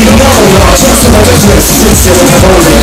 never know, y'all just in my judgment Since you're the holy